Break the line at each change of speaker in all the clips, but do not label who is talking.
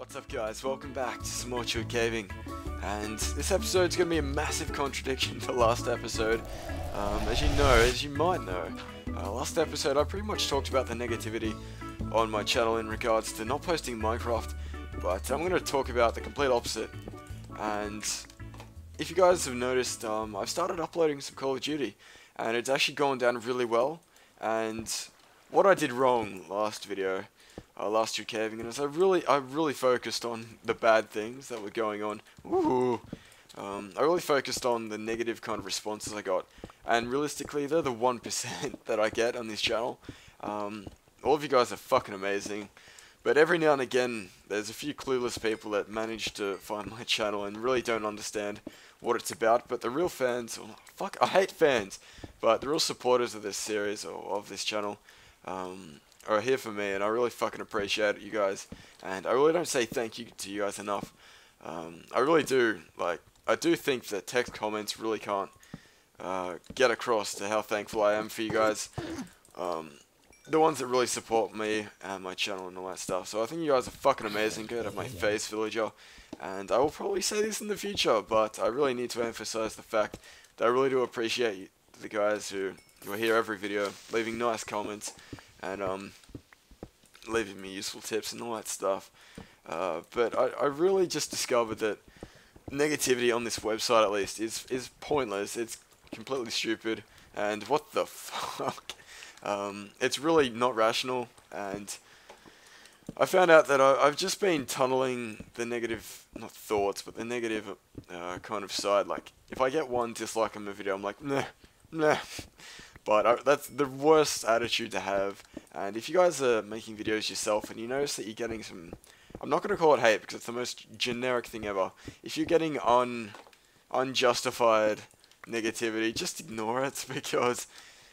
What's up guys, welcome back to some more Chilled Caving. And this episode's going to be a massive contradiction to last episode. Um, as you know, as you might know uh, last episode I pretty much talked about the negativity on my channel in regards to not posting Minecraft but I'm going to talk about the complete opposite. And if you guys have noticed um, I've started uploading some Call of Duty and it's actually gone down really well. And what I did wrong last video uh, last year caving, I really, I really focused on the bad things that were going on. Ooh, um, I really focused on the negative kind of responses I got, and realistically, they're the one percent that I get on this channel. Um, all of you guys are fucking amazing, but every now and again, there's a few clueless people that manage to find my channel and really don't understand what it's about. But the real fans, oh, fuck, I hate fans, but the real supporters of this series or of this channel. Um, are here for me, and I really fucking appreciate it, you guys. And I really don't say thank you to you guys enough. Um, I really do. Like, I do think that text comments really can't uh, get across to how thankful I am for you guys. Um, the ones that really support me and my channel and all that stuff. So I think you guys are fucking amazing. Good at my face, villager. And I will probably say this in the future, but I really need to emphasize the fact that I really do appreciate the guys who, who are here every video, leaving nice comments and um, leaving me useful tips and all that stuff. Uh, but I, I really just discovered that negativity on this website, at least, is is pointless. It's completely stupid, and what the fuck? Um, it's really not rational, and I found out that I, have just been tunneling the negative, not thoughts, but the negative uh, kind of side. Like, if I get one dislike on a video, I'm like, nah, nah. But uh, that's the worst attitude to have. And if you guys are making videos yourself and you notice that you're getting some, I'm not going to call it hate because it's the most generic thing ever. If you're getting un, unjustified negativity, just ignore it because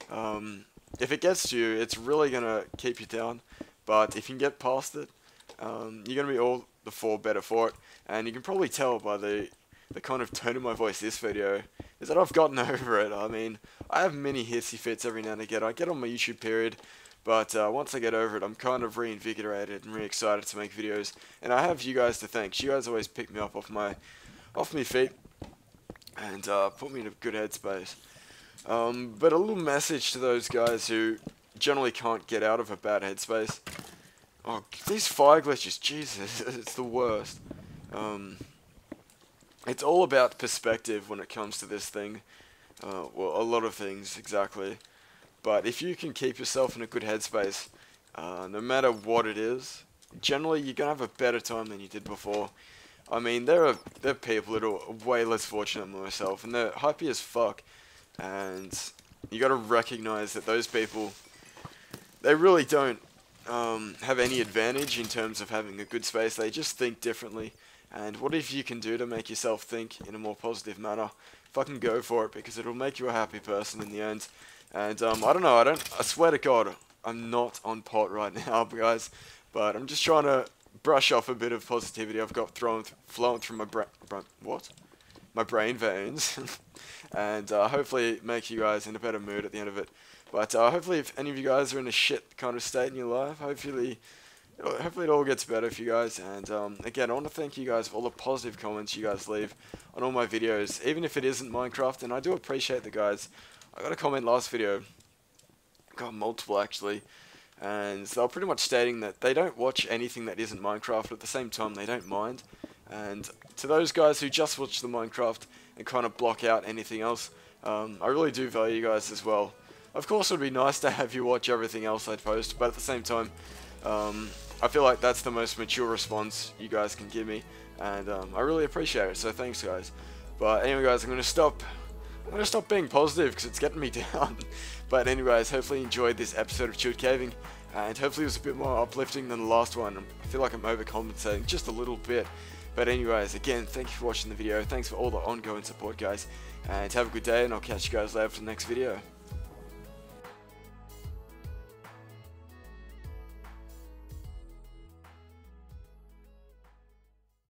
um, if it gets to you, it's really going to keep you down. But if you can get past it, um, you're going to be all the four better for it. And you can probably tell by the the kind of tone of my voice this video is that I've gotten over it. I mean, I have many hissy fits every now and again. I get on my YouTube period, but uh, once I get over it, I'm kind of reinvigorated and really excited to make videos. And I have you guys to thank. You guys always pick me up off my, off my feet, and uh, put me in a good headspace. Um, but a little message to those guys who generally can't get out of a bad headspace. Oh, these fire glitches, Jesus, it's the worst. Um, it's all about perspective when it comes to this thing. Uh, well, a lot of things, exactly. But if you can keep yourself in a good headspace, uh, no matter what it is, generally you're going to have a better time than you did before. I mean, there are there are people that are way less fortunate than myself, and they're happy as fuck. And you got to recognize that those people, they really don't um, have any advantage in terms of having a good space. They just think differently. And what if you can do to make yourself think in a more positive manner? Fucking go for it because it'll make you a happy person in the end. And um, I don't know, I don't. I swear to God, I'm not on pot right now, guys. But I'm just trying to brush off a bit of positivity I've got thrown th flowing through my brain. What? My brain veins, and uh, hopefully make you guys in a better mood at the end of it. But uh, hopefully, if any of you guys are in a shit kind of state in your life, hopefully hopefully it all gets better for you guys. And um, again, I want to thank you guys for all the positive comments you guys leave on all my videos, even if it isn't Minecraft. And I do appreciate the guys. I got a comment last video, got multiple actually, and they were pretty much stating that they don't watch anything that isn't Minecraft, but at the same time they don't mind. And to those guys who just watch the Minecraft and kind of block out anything else, um, I really do value you guys as well. Of course, it would be nice to have you watch everything else I post, but at the same time, um, I feel like that's the most mature response you guys can give me, and um, I really appreciate it. So thanks, guys. But anyway, guys, I'm gonna stop. I'm gonna stop being positive because it's getting me down. but anyways, hopefully you enjoyed this episode of Chilled Caving, and hopefully it was a bit more uplifting than the last one. I feel like I'm overcompensating just a little bit. But anyways, again, thank you for watching the video. Thanks for all the ongoing support, guys. And have a good day, and I'll catch you guys later for the next video.